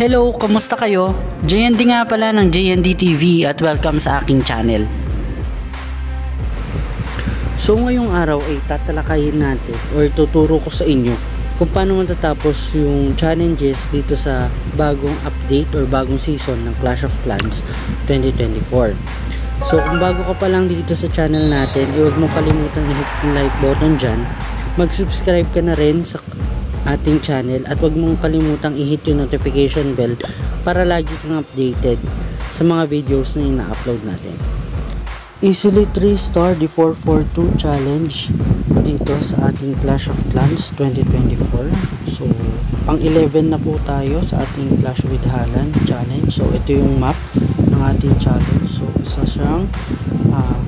Hello, kamusta kayo? JND nga pala ng JND TV at welcome sa aking channel. So ngayong araw ay tatalakayin natin or tuturo ko sa inyo kung paano matatapos yung challenges dito sa bagong update or bagong season ng Clash of Clans 2024. So kung bago ka pa lang dito sa channel natin, huwag mo kalimutan i-hit yung like button dyan. Mag-subscribe ka na rin sa ating channel at huwag mong kalimutang i-hit yung notification bell para lagi kang updated sa mga videos na ina-upload natin. Easily 3 star the 442 challenge dito sa ating Clash of Clans 2024. So, pang 11 na po tayo sa ating Clash with Haaland challenge. So, ito yung map ng ating challenge. So, isa siyang uh,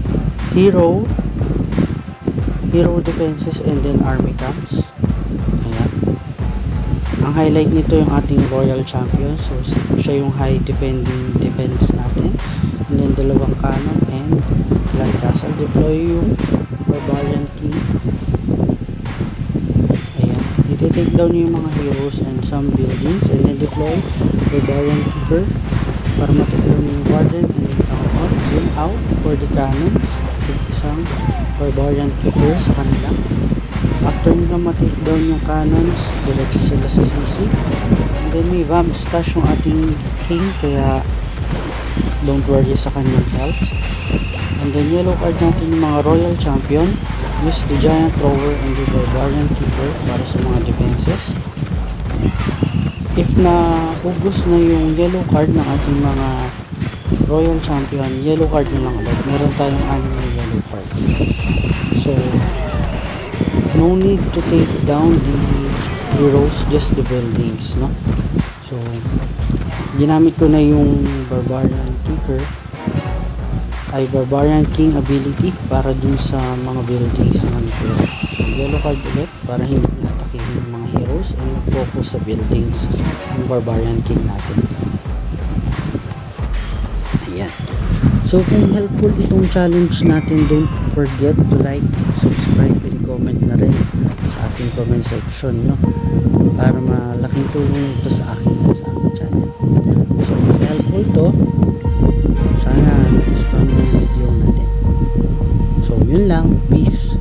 hero, hero defenses and then army camps. Ang highlight nito yung ating Royal Champion. So, siya yung high defending defense natin. And then, dalawang cannon and Land Castle. Deploy yung Barbarian King. Ayan. Iti-take down yung mga heroes and some buildings. And then, deploy Barbarian Keeper para down yung Warden and out. Out for the cannons. Isang Barbarian Keeper sa kanila. After nila matake down yung cannons, diretso sila sa CC. And then may Vamp stash yung ating king, kaya don't worry sa kanyang health. And then yellow card natin yung mga royal champion. Use the giant thrower and the barbarian keeper para sa mga defenses. If na ubos na yung yellow card ng ating mga royal champion, yellow card na lang ulit. Meron tayong anim na yellow card. So, no need to take down the heroes just the buildings no? So ginamit ko na yung barbarian kicker. Ay barbarian king ability para dun sa mga buildings ng hero so yellow card ulit para hindi natakihin yung mga heroes and focus sa buildings ng barbarian king natin. Ayan. So kung helpful itong challenge natin don't forget to like subscribe and comment na rin sa ating comment section no? Para malaking tulong ito sa akin sa aking channel. So helpful to sana gusto mo yung video natin. So yun lang. Peace